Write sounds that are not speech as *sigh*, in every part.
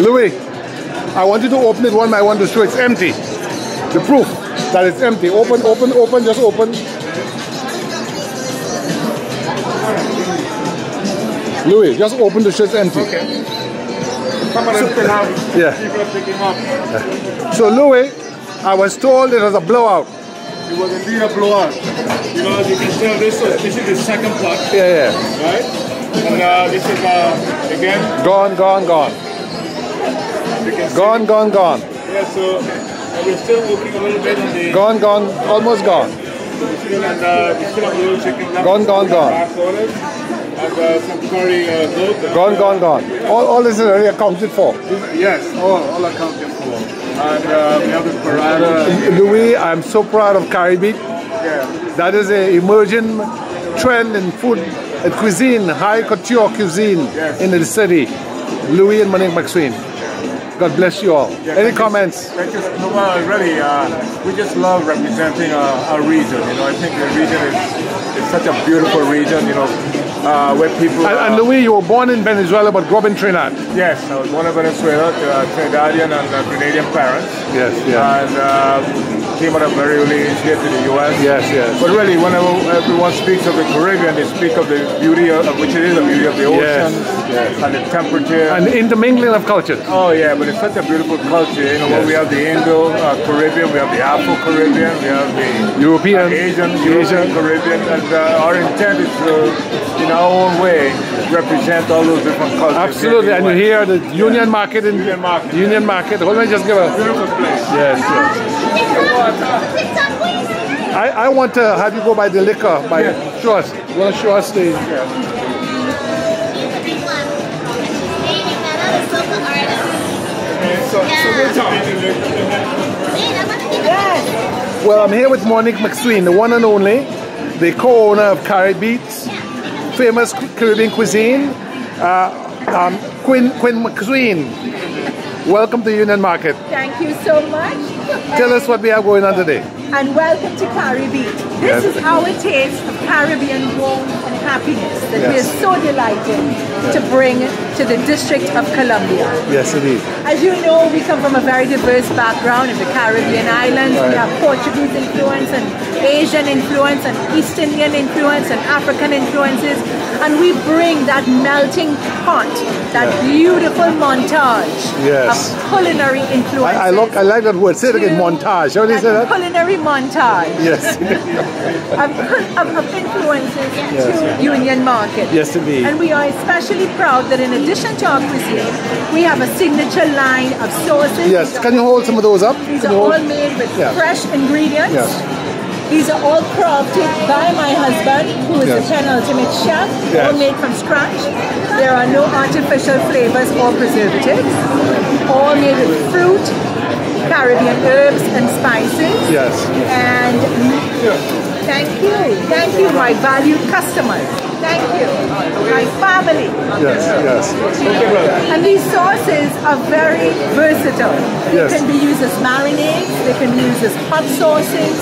Louis, I want you to open it one by one to show it's empty. The proof that it's empty. Open, open, open, just open. Louis, just open the show it's empty. Okay. Them Yeah. people are picking up. So Louis, I was told it was a blowout. It was indeed a blowout. You know, as you can tell, this was this is the second pot, Yeah, yeah. right? And uh, this is uh, again, Gone, gone, gone. You can see. Gone, gone, gone. Yeah, so uh, we're still working a little bit on the Gone, gone, almost gone. still and uh, still have little chicken left. Gone, gone, gone. And uh, some curry uh, goat. Gone, gone, gone. All, all this is already accounted for. Yes, all, all accounted for. And uh, we have the paratha. Louis, I'm so proud of Caribbean. Yeah. That is an emerging trend in food and cuisine, high couture cuisine Yes. in the city. Louis and Monique McSween. God bless you all. Yeah, Any you. comments? Thank you. No, well, really, uh, we just love representing our, our region. You know, I think the region is, is such a beautiful region. You know, uh, where people. And, and uh, Louis, you were born in Venezuela but grew up in Trinidad. yes, I was born in Venezuela, uh, Trinidadian and uh, Grenadian parents, Yes, yeah. and came at a very early age here to the U.S. Yes, yes. But really, whenever everyone speaks of the Caribbean, they speak of the beauty of, of which it is the beauty of the Yes, ocean and the temperature. And the intermingling of cultures. Oh yeah, but it's such a beautiful culture. You know, where we have the Indo uh, Caribbean, we have the Afro Caribbean, we have the European, Asian, Asian. European Caribbean, and uh, our intent is to, in our own way, represent all those different cultures. Absolutely, and you hear the Union Market in Union Market. Union Market. Hold on, just give a beautiful place. yes, yes. I, I want to have you go by the liquor. By Yeah. show us. You want to show us the? And so, so. Well, I'm here with Monique McSween, the one and only, the co-owner of Caribeats, famous Caribbean cuisine. Uh, um, Quinn Quinn McSween. Welcome to Union Market. Thank you so much. Tell us what we have going on today. And welcome to Caribeats. This Yes. is our taste of Caribbean warmth and happiness that we are so delighted to bring to the District of Columbia. Yes, indeed. As you know, we come from a very diverse background in the Caribbean islands. Right. We have Portuguese influence and Asian influence and East Indian influence and African influences. And we bring that melting pot, that beautiful montage Yes. of culinary influence. I, I look. I like that word. Say it again. Montage. How do you say that? Culinary montage Yes. *laughs* of, of, of influences Yes. Union Market. Yes, indeed. And we are especially proud that in addition to our cuisine, we have a signature line of sauces. Yes. Can you hold some of those up? These Can are all made with Yeah. fresh ingredients. Yes. These are all crafted by my husband, who is Yes. the penultimate chef, Yes. all made from scratch. There are no artificial flavors or preservatives. All made with fruit, Caribbean herbs and spices. Yes. And thank you, thank you, my valued customers. Thank you, my family. Yes. Yes. And these sauces are very versatile. They Yes. can be used as marinades, they can be used as hot sauces,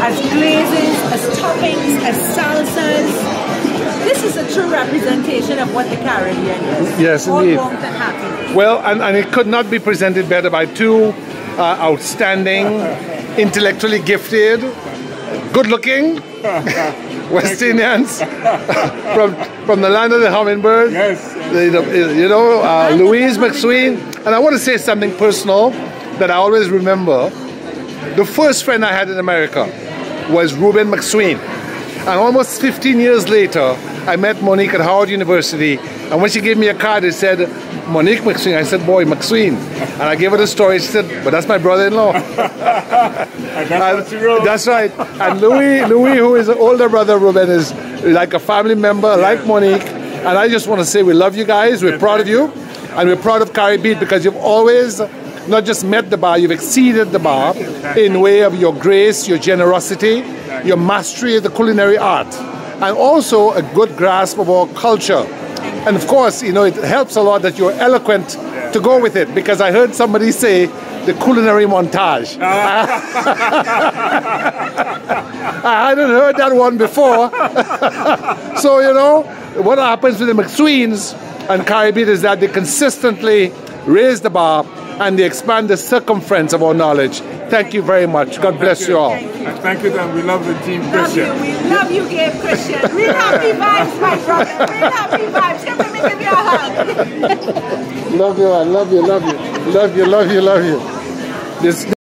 as glazes, as toppings, as salsas. This is a true representation of what the Caribbean is. Yes, All indeed. warmth and happiness. Well, and, and it could not be presented better by two uh, outstanding, intellectually gifted, good-looking *laughs* West Indians *laughs* from from the land of the hummingbird. Yes. The- the- you know, uh, Louise McSween. And I want to say something personal that I always remember. The first friend I had in America was Ruben McSween. And almost 15 years later, I met Monique at Howard University. And when she gave me a card, it said, Monique McSween. I said, boy, McSween. And I gave her the story. She said, but that's my brother-in-law. *laughs* That's what you wrote. That's right. And Louis, Louis, who is an older brother of Ruben, is like a family member, like Monique. And I just want to say we love you guys. We're proud of you. And we're proud of Caribeat because you've always not just met the bar, you've exceeded the bar in way of your grace, your generosity, your mastery of the culinary art, and also a good grasp of our culture. And of course, you know, it helps a lot that you're eloquent to go with it because I heard somebody say the culinary montage. *laughs* I hadn't heard that one before. *laughs* so, you know, what happens with the McSweens and Caribeats is that they consistently raise the bar, and they expand the circumference of our knowledge. Thank you very much. God bless you all. And thank you, and we love the team Love Christian. you. We love you, Gabe Christian. Real happy vibes, my brother. Real happy vibes. Come and give me a hug. Love you, I love you, love you, love you, love you, love you. This